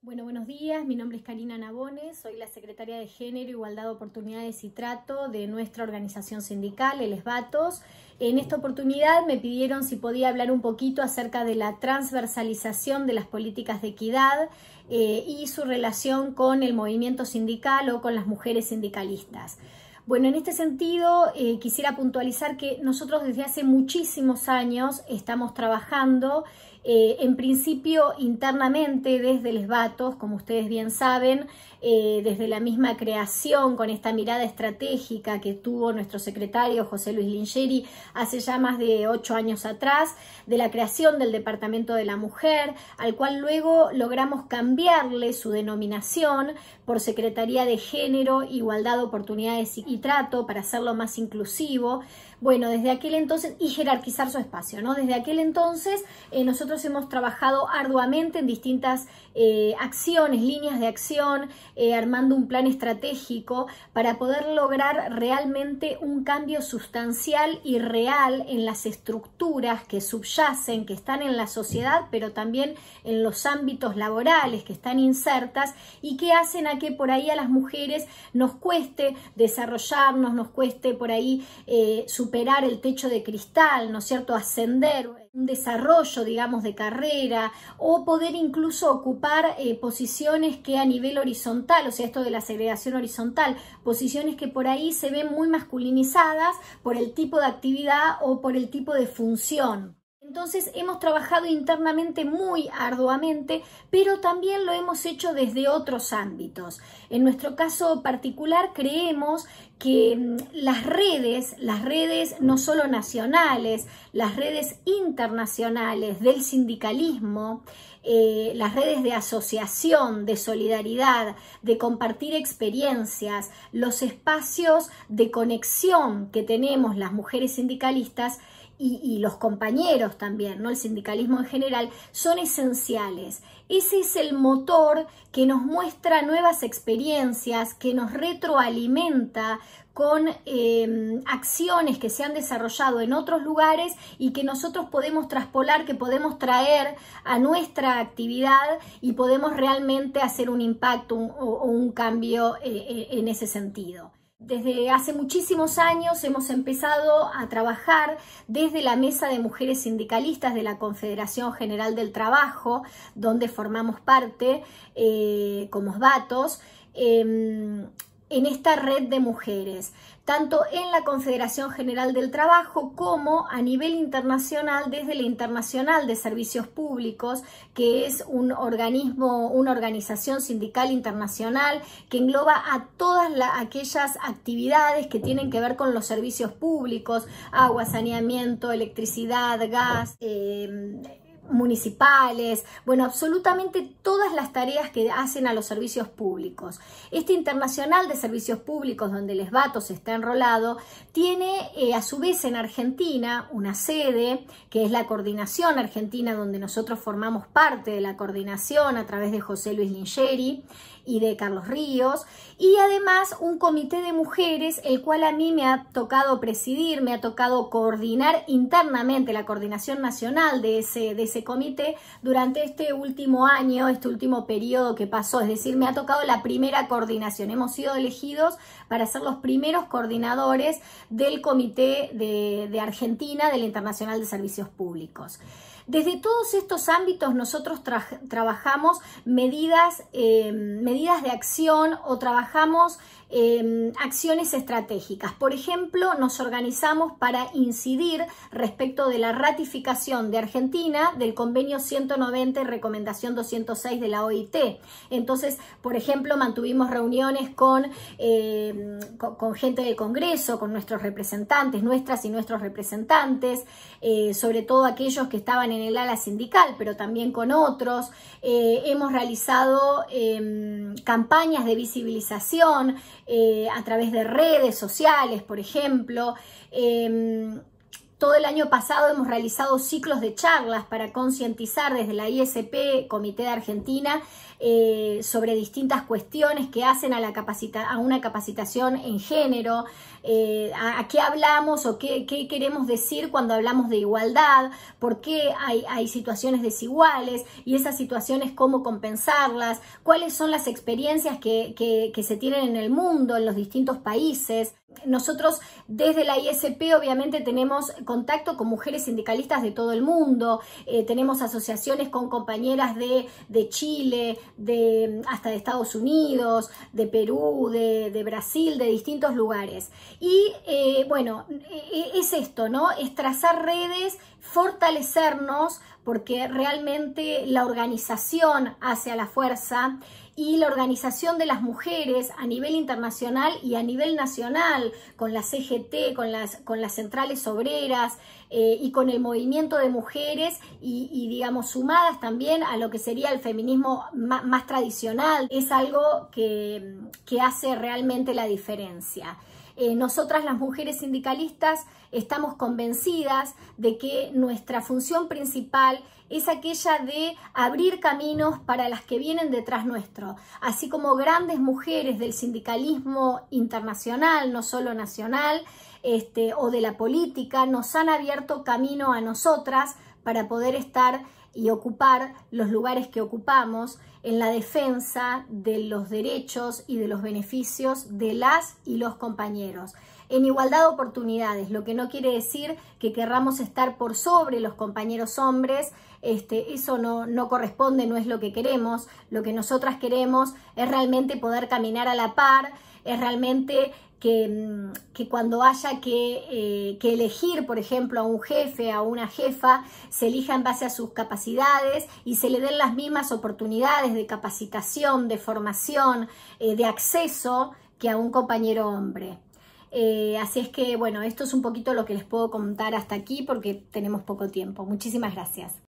Bueno, buenos días. Mi nombre es Karina Nabone, soy la secretaria de Género, Igualdad, Oportunidades y Trato de nuestra organización sindical, el ESBATOS. En esta oportunidad me pidieron si podía hablar un poquito acerca de la transversalización de las políticas de equidad eh, y su relación con el movimiento sindical o con las mujeres sindicalistas. Bueno, en este sentido eh, quisiera puntualizar que nosotros desde hace muchísimos años estamos trabajando eh, en principio internamente desde los Vatos, como ustedes bien saben, eh, desde la misma creación con esta mirada estratégica que tuvo nuestro secretario José Luis Lingeri hace ya más de ocho años atrás, de la creación del Departamento de la Mujer, al cual luego logramos cambiarle su denominación por Secretaría de Género, Igualdad, Oportunidades y Trato para hacerlo más inclusivo. Bueno, desde aquel entonces, y jerarquizar su espacio, ¿no? Desde aquel entonces eh, nosotros hemos trabajado arduamente en distintas eh, acciones, líneas de acción, eh, armando un plan estratégico para poder lograr realmente un cambio sustancial y real en las estructuras que subyacen, que están en la sociedad, pero también en los ámbitos laborales que están insertas y que hacen a que por ahí a las mujeres nos cueste desarrollarnos, nos cueste por ahí su superar el techo de cristal, ¿no es cierto? Ascender, un desarrollo, digamos, de carrera o poder incluso ocupar eh, posiciones que a nivel horizontal, o sea, esto de la segregación horizontal, posiciones que por ahí se ven muy masculinizadas por el tipo de actividad o por el tipo de función. Entonces hemos trabajado internamente muy arduamente, pero también lo hemos hecho desde otros ámbitos. En nuestro caso particular creemos que mm, las redes, las redes no solo nacionales, las redes internacionales del sindicalismo, eh, las redes de asociación, de solidaridad, de compartir experiencias, los espacios de conexión que tenemos las mujeres sindicalistas, y, los compañeros también, ¿no? el sindicalismo en general, son esenciales. Ese es el motor que nos muestra nuevas experiencias, que nos retroalimenta con em, acciones que se han desarrollado en otros lugares y que nosotros podemos traspolar, que podemos traer a nuestra actividad y podemos realmente hacer un impacto o un, cambio eh, eh, en ese sentido. Desde hace muchísimos años hemos empezado a trabajar desde la Mesa de Mujeres Sindicalistas de la Confederación General del Trabajo, donde formamos parte eh, como datos. Em, en esta red de mujeres, tanto en la Confederación General del Trabajo como a nivel internacional desde la Internacional de Servicios Públicos, que es un organismo, una organización sindical internacional que engloba a todas aquellas actividades que tienen que ver con los servicios públicos, agua, saneamiento, electricidad, gas, eh, municipales, bueno, absolutamente todas las tareas que hacen a los servicios públicos. Este internacional de servicios públicos donde el ESBATOS está enrolado tiene eh, a su vez en Argentina una sede que es la coordinación argentina donde nosotros formamos parte de la coordinación a través de José Luis Lingeri y de Carlos Ríos, y además un comité de mujeres, el cual a mí me ha tocado presidir, me ha tocado coordinar internamente la coordinación nacional de de ese comité durante este último año, este último periodo que pasó, es decir, me ha tocado la primera coordinación, hemos sido elegidos para ser los primeros coordinadores del comité de, Argentina del Internacional de Servicios Públicos. Desde todos estos ámbitos nosotros trabajamos medidas, eh, medidas de acción o trabajamos Em, acciones estratégicas. Por ejemplo, nos organizamos para incidir respecto de la ratificación de Argentina del convenio 190 y recomendación 206 de la OIT. Entonces, por ejemplo, mantuvimos reuniones con, em, con, gente del Congreso, con nuestros representantes, nuestras y nuestros representantes, eh, sobre todo aquellos que estaban en el ala sindical, pero también con otros. Eh, hemos realizado em, campañas de visibilización, eh, a través de redes sociales, por ejemplo. Em, todo el año pasado hemos realizado ciclos de charlas para concientizar desde la ISP, Comité de Argentina, eh, sobre distintas cuestiones que hacen a, la capacita a una capacitación en género, eh, a, qué hablamos o qué, queremos decir cuando hablamos de igualdad, por qué hay, situaciones desiguales y esas situaciones cómo compensarlas, cuáles son las experiencias que, que se tienen en el mundo, en los distintos países. Nosotros desde la ISP obviamente tenemos contacto con mujeres sindicalistas de todo el mundo, eh, tenemos asociaciones con compañeras de, Chile, de, hasta de Estados Unidos, de Perú, de, Brasil, de distintos lugares. Y eh, bueno, e, es esto, ¿no? Es trazar redes, fortalecernos, porque realmente la organización hace a la fuerza y la organización de las mujeres a nivel internacional y a nivel nacional, con la CGT, con las, con las centrales obreras eh, y con el movimiento de mujeres y, digamos, sumadas también a lo que sería el feminismo más, tradicional, es algo que, que hace realmente la diferencia. Eh, nosotras las mujeres sindicalistas estamos convencidas de que nuestra función principal es aquella de abrir caminos para las que vienen detrás nuestro, así como grandes mujeres del sindicalismo internacional, no solo nacional, este, o de la política, nos han abierto camino a nosotras para poder estar y ocupar los lugares que ocupamos en la defensa de los derechos y de los beneficios de las y los compañeros. En igualdad de oportunidades, lo que no quiere decir que querramos estar por sobre los compañeros hombres, este, eso no, no corresponde, no es lo que queremos. Lo que nosotras queremos es realmente poder caminar a la par, es realmente que, mm, cuando haya eh, que, elegir, por ejemplo, a un jefe, a una jefa, se elija en base a sus capacidades y se le den las mismas oportunidades de capacitación, de formación, eh, de acceso que a un compañero hombre. Eh, así es que, bueno, esto es un poquito lo que les puedo contar hasta aquí porque tenemos poco tiempo. Muchísimas gracias.